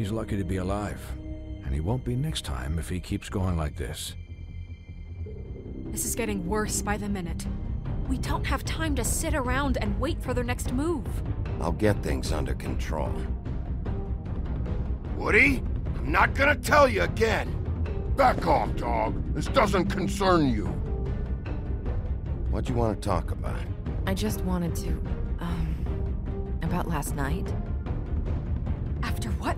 He's lucky to be alive. And he won't be next time if he keeps going like this. This is getting worse by the minute. We don't have time to sit around and wait for their next move. I'll get things under control. Woody, I'm not gonna tell you again. Back off, dog. This doesn't concern you. What do you want to talk about? I just wanted to, um, about last night.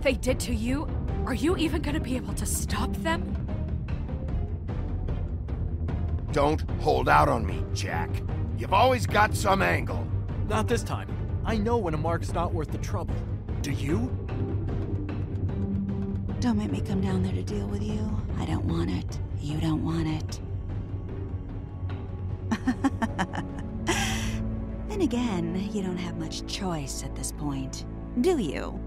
After what they did to you, are you even gonna be able to stop them? Don't hold out on me, Jack. You've always got some angle. Not this time. I know when a mark's not worth the trouble. Do you? Don't make me come down there to deal with you. I don't want it. You don't want it. then again, you don't have much choice at this point, do you?